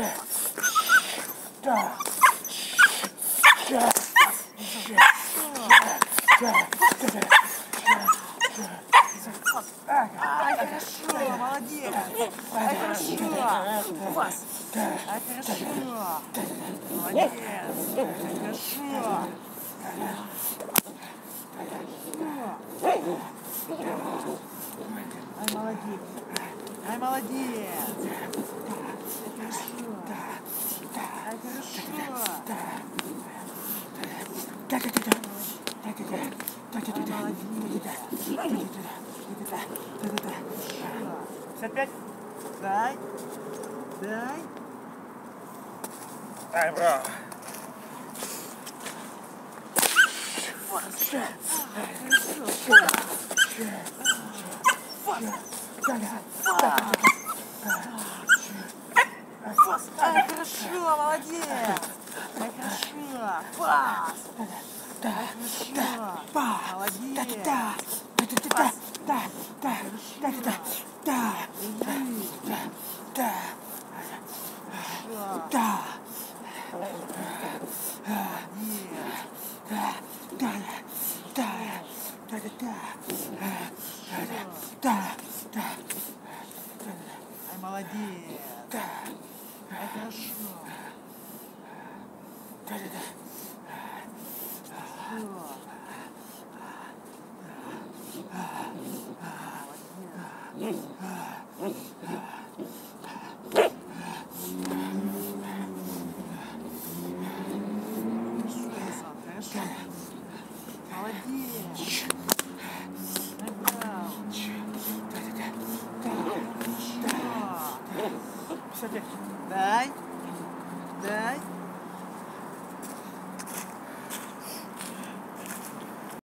Ай, хорошо, молодец. Ай, хорошо. Вас. Ай, хорошо. Молодец. Ай, хорошо. Ай, молодец. Ай, молодец. 55? Дай. Дай. Дай, браво. Хорошо. Хорошо. Ай, хорошо. Молодец. Хорошо. Ай, молодец. Ай, хорошо. Хорошо. Хорошо, Przecież. Daj. Daj.